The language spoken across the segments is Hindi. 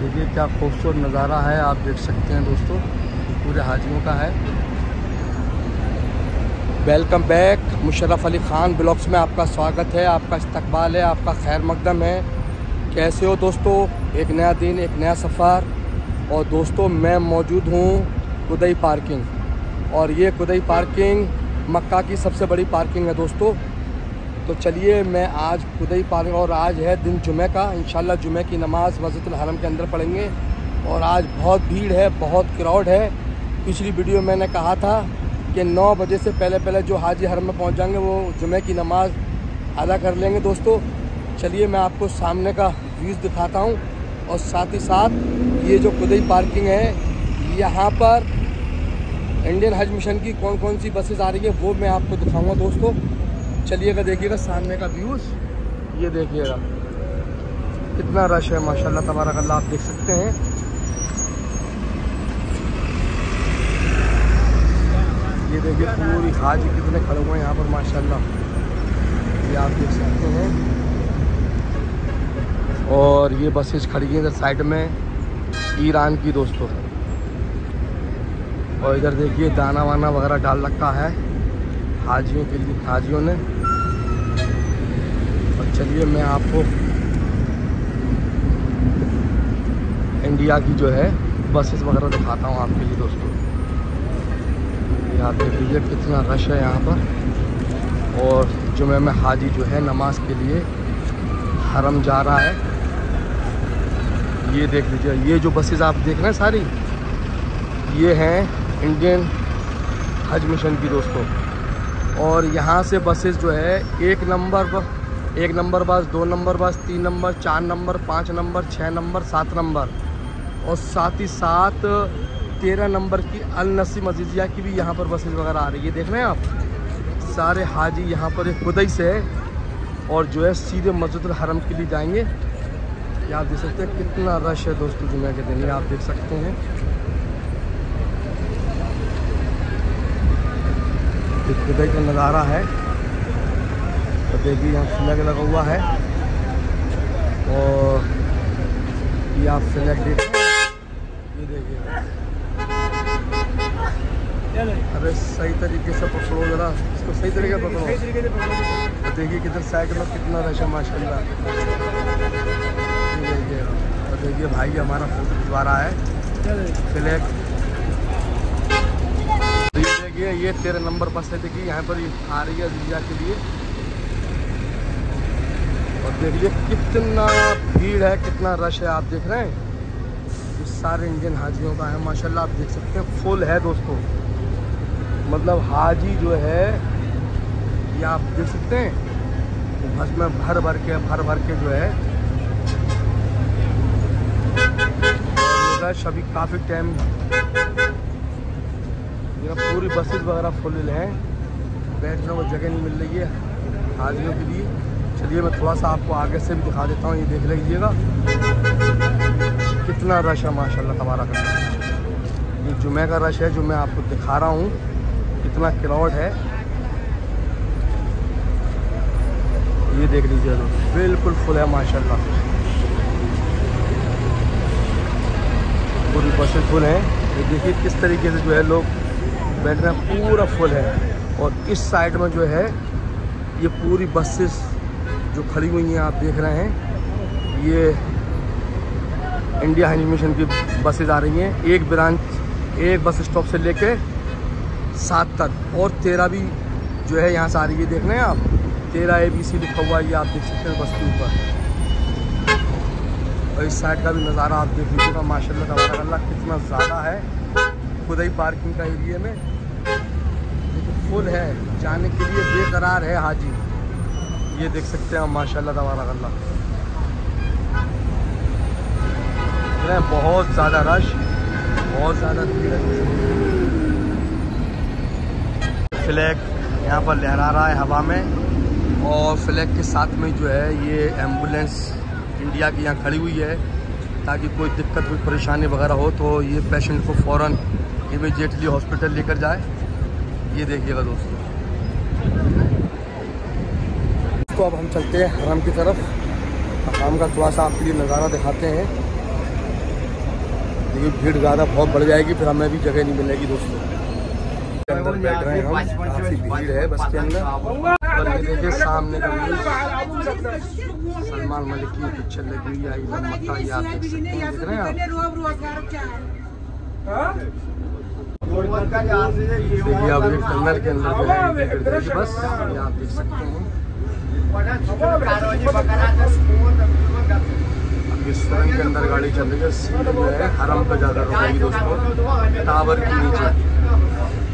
देखिए क्या खूबसूरत नज़ारा है, आप देख सकते हैं दोस्तों, पूरे हाजियों का है। Welcome back Musharraf Ali Khan blogs में आपका स्वागत है, आपका इस्तकबाल है, आपका खैर मकदम है। कैसे हो दोस्तों? एक नया दिन, एक नया सफ़र। और दोस्तों, मैं मौजूद हूँ कुदई पार्किंग। और ये कुदई पार्किंग मक्का की सबसे बड़ी पार्किंग है दोस्तों। तो चलिए मैं आज खुदई पार्किंग और आज है दिन जुमे का। इन जुमे की नमाज़ मस्जिद हरम के अंदर पढ़ेंगे। और आज बहुत भीड़ है, बहुत क्राउड है। पिछली वीडियो मैंने कहा था कि 9 बजे से पहले पहले जो हाजी हरम में पहुँच जाएँगे, वो जुमे की नमाज़ अदा कर लेंगे दोस्तों। चलिए मैं आपको सामने का व्यूज़ दिखाता हूँ। और साथ ही साथ ये जो खुदई पार्किंग है, यहाँ पर इंडियन हज मिशन की कौन कौन सी बसेस आ रही है, वो मैं आपको दिखाऊँगा दोस्तों। चलिएगा देखिएगा सामने का व्यूज़ ये देखिएगा। कितना रश है, माशाल्लाह, तबारक अल्लाह, आप देख सकते हैं। ये देखिए, पूरी हाजी कितने खड़े हुए हैं यहाँ पर, माशाल्लाह। ये आप देख सकते हैं। और ये बसेज खड़ी हैं इधर साइड में, ईरान की दोस्तों। और इधर देखिए दाना वाना वगैरह डाल रखा है, हाजियों के लिए, हाजियों ने। चलिए मैं आपको इंडिया की जो है बसेस वगैरह दिखाता हूँ आपके लिए दोस्तों। आप देख लीजिए कितना रश है यहाँ पर। और जुमे में हाजी जो है नमाज़ के लिए हरम जा रहा है। ये देख लीजिए, ये जो बसेस आप देख रहे हैं सारी, ये हैं इंडियन हज मिशन की दोस्तों। और यहाँ से बसेस जो है एक नंबर एक नंबर बस, दो नंबर बस, तीन नंबर, चार नंबर, पाँच नंबर छः नंबर, सात नंबर। और साथ ही साथ तेरह नंबर की अल नसी मजिजिया की भी यहाँ पर बसेस वगैरह आ रही है। देख रहे हैं आप? सारे हाजी यहाँ पर एक खुदई से है और जो है सीधे मस्जिद हरम के लिए जाएँगे। ये आप देख सकते हैं कितना रश है दोस्तों जुमे के दिन। ये आप देख सकते हैं। खुदई का नज़ारा है। तो देखिए यहाँ फ्लैग लगा हुआ है। और ये आप फ्लैग देख ये देखिए। अरे सही तरीके से पकड़ो जरा। इसको सही तरीके से पकड़ो। तो देखिए किधर साइड में कितना रश है, माशाल्लाह। देखिए। और देखिए भाई हमारा फ़ोटो खिंचवा रहा है। फ्लैग देखिए, ये तेरह नंबर बस है। देखिए यहाँ पर आ रही है जिया के लिए। और देखिए कितना भीड़ है, कितना रश है, आप देख रहे हैं? ये सारे इंडियन हाजियों का है, माशाल्लाह आप देख सकते हैं फुल है दोस्तों। मतलब हाजी जो है, ये आप देख सकते हैं, बस में भर भर के, भर भर के जो है रश अभी काफ़ी टाइम पूरी बसेस वगैरह फुल हैं। बैठने को जगह नहीं मिल रही है हाजियों के लिए। चलिए मैं थोड़ा सा आपको आगे से भी दिखा देता हूँ, ये देख लीजिएगा। कितना रश है, माशाल्लाह तबारा का ये जुमे का रश है, जो मैं आपको दिखा रहा हूँ, कितना क्राउड है। ये देख लीजिए तो बिल्कुल फुल है, माशाल्लाह। पूरी बसें फुल हैं। ये देखिए किस तरीके से जो है लोग बैठ रहे हैं पूरा फुल है। और इस साइड में जो है, ये पूरी बसेस जो खड़ी हुई हैं, आप देख रहे हैं, ये इंडिया हाई मिशन की बसेस आ रही हैं। एक ब्रांच एक बस स्टॉप से लेके सात तक। और तेरह भी जो है यहाँ से आ रही है, देख रहे हैं आप? तेरह ए बी सी लिखा हुआ है, ये आप देख सकते हैं बस के ऊपर। और इस साइड का भी नज़ारा आप देख लीजिएगा, माशाल्लाह तबारक कितना ज़्यादा है। खुद ही पार्किंग का एरिया में। फुल है। जाने के लिए बेकरार है हाजी। ये देख सकते हैं हम माशाल्लाह तबारक अल्लाह। बहुत ज़्यादा रश बहुत ज़्यादा भीड़ है। फ्लैग यहाँ पर लहरा रहा है हवा में और फ्लैग के साथ में जो है ये एंबुलेंस इंडिया की यहाँ खड़ी हुई है ताकि कोई दिक्कत, कोई परेशानी वगैरह हो तो ये पेशेंट को फ़ौर इमीडिएटली हॉस्पिटल लेकर जाए। ये देखिएगा दोस्तों। तो अब हम चलते हैं हरम की तरफ़। हरम का थोड़ा सा आपके लिए नज़ारा दिखाते हैं। देखिए भीड़ ज़्यादा बहुत बढ़ जाएगी फिर हमें भी जगह नहीं मिलेगी दोस्तों। अंदर बैठ रहे हैं हम काफ़ी भीड़ है बस के अंदर। और ये देखिए सामने सलमान मलिक की पिक्चर लगी हुई आई मक्का ये आप देख सकते हैं देख रहे आप? देखिए अब ये टनल के अंदर जो देखिए बस ये आप देख सकते हैं। अब इस सुरंग के अंदर गाड़ी चल रही है सीट जो है हरम पे जाकर रुकेगी दोस्तों टावर के नीचे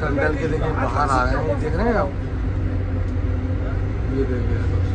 टनल के देखिए बाहर आ रहे हैं देख रहे हैं आप ये देखिए दोस्तों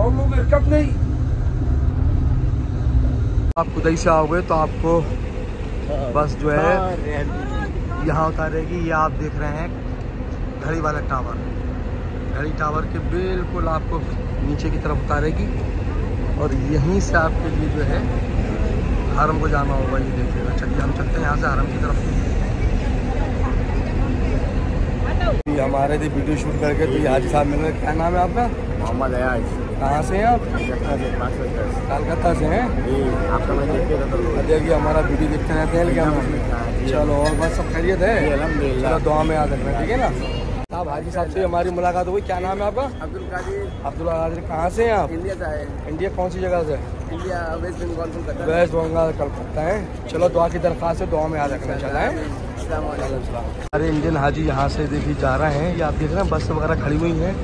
और वो नहीं? आप खुदाई से आओगे तो आपको हाँ। बस जो है हाँ, यहाँ उतारेगी ये आप देख रहे हैं घड़ी वाला टावर। घड़ी टावर के बिल्कुल आपको नीचे की तरफ़ उतारेगी। और यहीं से आपके लिए जो है हरम को जाना होगा। ये देखिएगा। चलिए हम चलते हैं यहाँ से हरम की तरफ़। हमारे थे वीडियो शूट करके तो आज साहब मिल क्या नाम है आपका? मोहम्मद अयाज। कहाँ से हैं आप? कलकत्ता से हैं? हूँ। देखिए हमारा वीडियो देखते रहते हैं क्या चलो और बस सब खैरियत है? चलो दुआ में याद रखना ठीक है ना? साहब हाजी साहब से हमारी मुलाकात हुई क्या नाम है आपका? अब्दुल कादिर। कादिर कहाँ से हैं आप? इंडिया का है। इंडिया कौन सी जगह से? India West Bengal West Bengal Calcutta है। चलो दुआ की दरख्वास्त है दुआ में याद रखना चला है। अरे इंडियन हाजी यहाँ से देखिए जा रहे हैं। ये आप देख रहे हैं बस वगैरह खड़ी हुई हैं।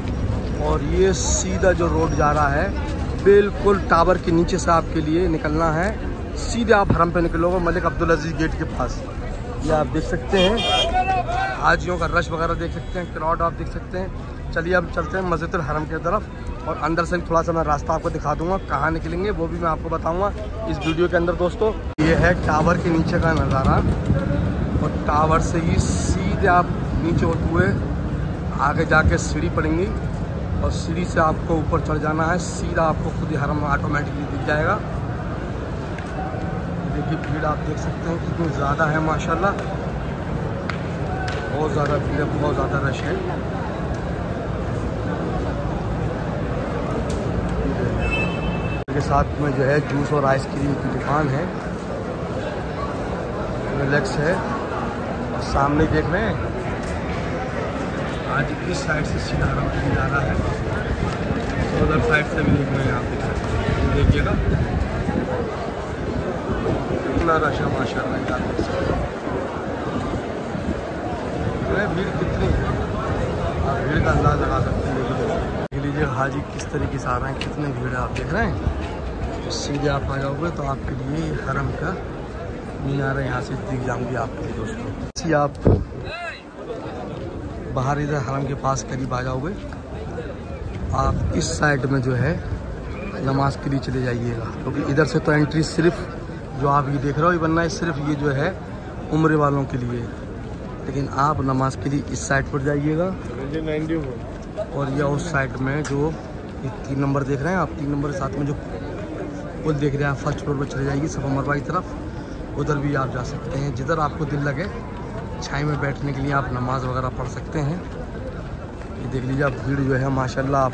और ये सीधा जो रोड जा रहा है, बिल्कुल टावर के नीचे से आपके लिए निकलना है। सीधे आप हरम पे निकलोगे मलिक अब्दुल अज़ीज़ गेट के पास। ये आप देख सकते हैं। हाजियों का रश वगैरह देख सकते हैं क्राउड आप देख सकते हैं। चलिए अब चलते हैं मस्जिद हरम की तरफ़ और अंदर से थोड़ा सा मैं रास्ता आपको दिखा दूँगा, कहाँ निकलेंगे, वो भी मैं आपको बताऊँगा इस वीडियो के अंदर दोस्तों। ये है टावर के नीचे का नज़ारा और टावर से ही सीधे आप नीचे होते हुए आगे जाके सीढ़ी पड़ेंगी। और सीढ़ी से आपको ऊपर चढ़ जाना है, सीधा आपको खुद ही हरम ऑटोमेटिकली दिख जाएगा। देखिए भीड़ आप देख सकते हैं, कितनी ज़्यादा है, माशाल्लाह। बहुत ज़्यादा भीड़ है, बहुत ज़्यादा रश है। के साथ में जो है जूस और आइसक्रीम की दुकान है। रिलैक्स है। सामने देख रहे हैं। आज इस साइड से सीधा रहा है। तो उधर साइड से भी देख रहे हैं आप देख सकते हैं देखिएगा। कितना रश है माशा आप देख सकते हैं। भीड़ कितनी है। आप भीड़ का अंदाज़ लगा सकते हैं देख लीजिए, हाजी, किस तरीके से आ रहे हैं, कितने भीड़ है, आप देख रहे हैं। सीधे आप आ जाओगे तो आपके लिए हरम का मीनार यहाँ से दिख जाऊँगी आपके लिए, दोस्तों। आप बाहर इधर हरम के पास करीब आ जाओगे। आप इस साइड में जो है, नमाज़ के लिए चले जाइएगा। क्योंकि तो इधर से तो एंट्री सिर्फ़ जो आप ये देख रहे हो, ये बनना है सिर्फ़ ये जो है उम्र वालों के लिए। लेकिन आप नमाज़ के लिए इस साइड पर जाइएगा। और यह उस साइड में जो ये तीन नंबर देख रहे हैं, आप तीन नंबर के साथ में जो पुल देख रहे हैं फ़र्स्ट फ्लोर पर चले जाइए सब मरवा की तरफ़। उधर भी आप जा सकते हैं, जिधर आपको दिल लगे। छाई में बैठने के लिए आप नमाज़ वगैरह पढ़ सकते हैं। ये देख लीजिए आप, भीड़ जो है, माशाल्लाह आप।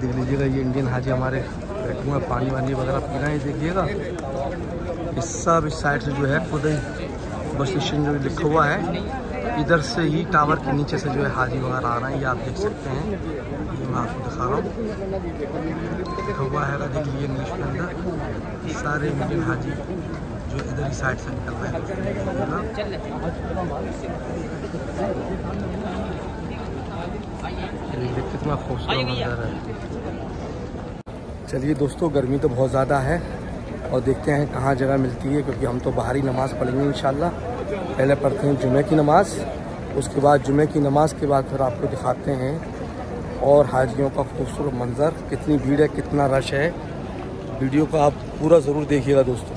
देख लीजिएगा, ये इंडियन हाजी हमारे बैठे हुए पानी वानी वगैरह पी रहे हैं देखिएगा। इस सब इस साइड से जो है, खुद ही बस स्टेशन जो लिखा हुआ है, इधर से ही टावर के नीचे से जो है हाजी वगैरह आ रहे हैं, ये आप देख सकते हैं। ये मैं आपको दिखा रहा हूँ। लिखा हुआ है देख लीजिए इंग्लिश के अंदर, सारे इंडियन हाजी। जो इधर ही साइड से निकल रहे हैं। कितना खूबसूरत मंजर है। चलिए दोस्तों गर्मी तो बहुत ज़्यादा है और देखते हैं कहाँ जगह मिलती है क्योंकि हम तो बाहरी नमाज़ पढ़ेंगे इन पहले पढ़ते हैं जुमे की नमाज़ उसके बाद जुमे की नमाज़ के बाद फिर आपको दिखाते हैं और हाजियों का खूबसूरत मंज़र कितनी भीड़ है कितना रश है। वीडियो को आप पूरा ज़रूर देखिएगा दोस्तों।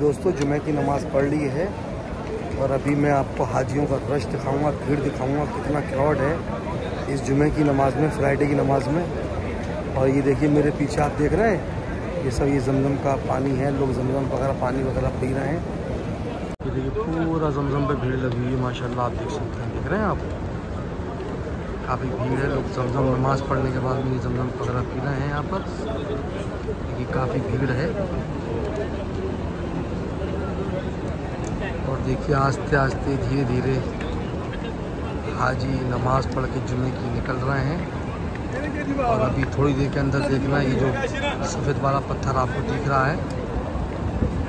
दोस्तों जुमे की नमाज और अभी मैं आपको हाजियों का रश दिखाऊँगा, भीड़ दिखाऊँगा कितना क्राउड है इस जुमे की नमाज़ में फ्राइडे की नमाज़ में। और ये देखिए, मेरे पीछे आप देख रहे हैं, ये सब, ये जमजम का पानी है, लोग जमजम वगैरह पानी वगैरह पी रहे हैं। ये देखिए, पूरा जमजम पे भीड़ लगी हुई है, माशाल्लाह, आप देख सकते हैं, देख रहे हैं आप? काफ़ी भीड़ है, लोग जमजम नमाज़ पढ़ने के बाद भी जमजम वगैरह पी रहे हैं यहाँ पर। काफ़ी भीड़ है। देखिए, आस्ते आस्ते धीरे धीरे हाजी नमाज़ पढ़ के जुमे की निकल रहे हैं। और अभी थोड़ी देर के अंदर देखना ये जो सफ़ेद वाला पत्थर आपको दिख रहा है,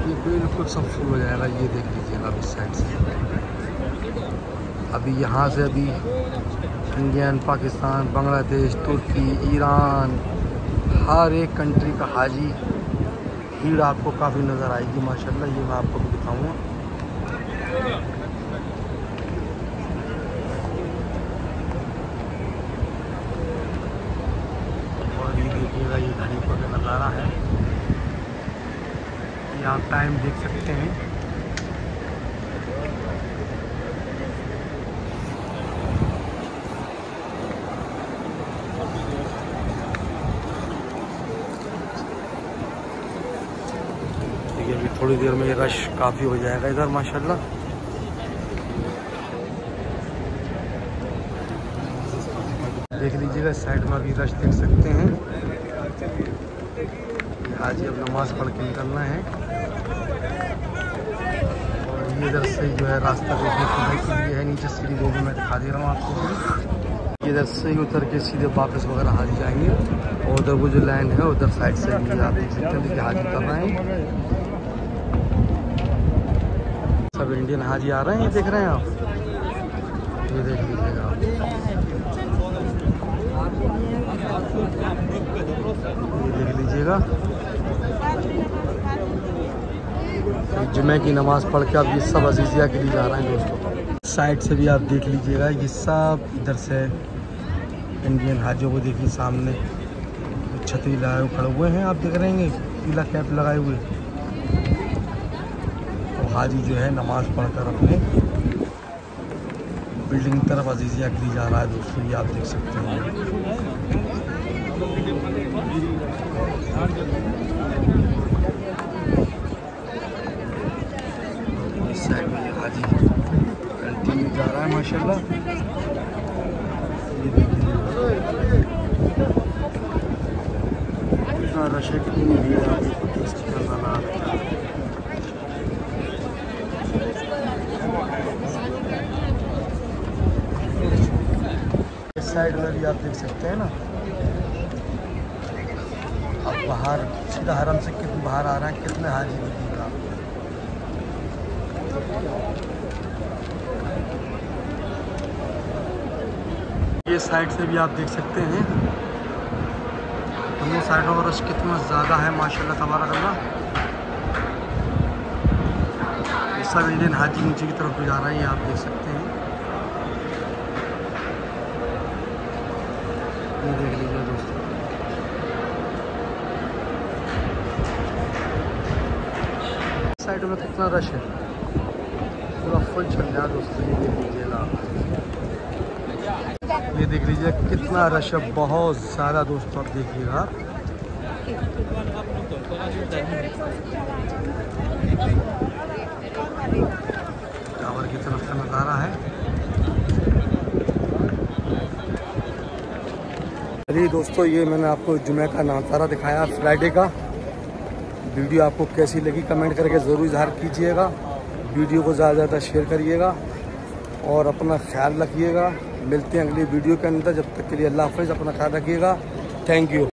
ये बिल्कुल सब फुल हो जाएगा। ये देख लीजिएगा अभी साइड से। अभी यहाँ से अभी Indian, Pakistan, Bangladesh, Turkey, Iran, हर एक कंट्री का हाजी भीड़ आपको काफ़ी नज़र आएगी, माशाल्लाह, ये मैं आपको भी दिखाऊँगा। है टाइम देख सकते हैं। देखिए, अभी थोड़ी देर में ये रश काफ़ी हो जाएगा इधर, माशाल्लाह। इस साइड में अभी रश देख सकते हैं। हाजी अब नमाज़ पढ़ के निकलना है। और ये इधर से जो है रास्ता देखने को लिए है, नीचे सीढ़ी वो भी मैं दिखा दे रहा हूँ आपको। ये इधर से ही उतर के सीधे वापस वगैरह हाजी जाएँगे। और उधर वो जो लाइन है, उधर साइड से भी आप देख सकते हैं, देखिए हाजी कर रहे हैं। सब इंडियन हाजी आ रहे हैं, ये देख रहे हैं आप? ये देख लीजिएगा आप ये देख लीजिएगा जुमे की नमाज़ पढ़ के अब ये सब अजीज़िया के लिए जा रहे हैं दोस्तों। साइड से भी आप देख लीजिएगा, ये सब इधर से इंडियन हाजियों को देखिए सामने। छतरी लगाए हुए खड़े हुए हैं, आप देख रहे हैं पीला कैप लगाए हुए। तो हाजी जो है नमाज़ पढ़कर अपने बिल्डिंग तरफ़ अजीज़िया के लिए जा रहा है दोस्तों, ये आप देख सकते हैं। कंटिन्यू जा रहा है, माशाल्लाह। कितना है इस साइड में भी आप देख सकते हैं ना। अब बाहर, सीधा हरम से कितने बाहर आ रहे हैं, कितने हाजी आप ये साइड से भी आप देख सकते हैं। दोनों साइडों का रश कितना ज़्यादा है, माशाल्लाह तबारक अल्लाह। सब इंडियन हाजी नीचे की तरफ़ भी जा रहा है ये आप देख सकते हैं। ये देख लीजिए दोस्तों। साइड में कितना रश है? दोस्तों, ये देख लीजिए कितना रश है, बहुत ज़्यादा दोस्तों आप देखिएगा टावर की तरफ़ का नज़ारा है। चलिए दोस्तों, ये मैंने आपको जुमे का नज़ारा दिखाया, फ्राइडे का। वीडियो आपको कैसी लगी कमेंट करके ज़रूर इजहार कीजिएगा। वीडियो को ज़्यादा ज़्यादा शेयर करिएगा और अपना ख्याल रखिएगा। मिलते हैं अगली वीडियो के अंदर। जब तक के लिए अल्लाह हाफिज़, अपना ख्याल रखिएगा। Thank you